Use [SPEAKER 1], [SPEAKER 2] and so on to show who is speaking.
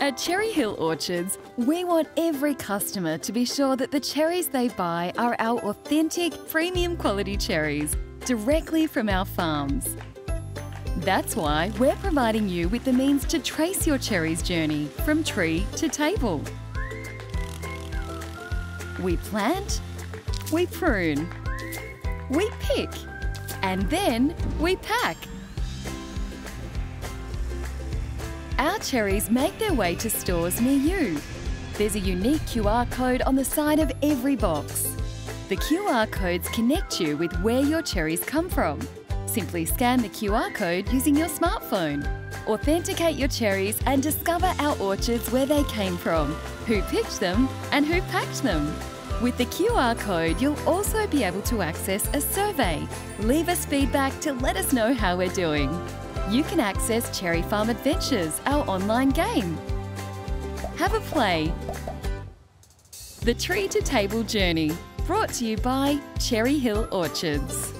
[SPEAKER 1] At Cherry Hill Orchards, we want every customer to be sure that the cherries they buy are our authentic, premium quality cherries, directly from our farms. That's why we're providing you with the means to trace your cherries journey from tree to table. We plant, we prune, we pick, and then we pack. Our cherries make their way to stores near you. There's a unique QR code on the side of every box. The QR codes connect you with where your cherries come from. Simply scan the QR code using your smartphone. Authenticate your cherries and discover our orchards where they came from, who picked them, and who packed them. With the QR code, you'll also be able to access a survey. Leave us feedback to let us know how we're doing you can access Cherry Farm Adventures, our online game. Have a play. The Tree to Table Journey, brought to you by Cherry Hill Orchards.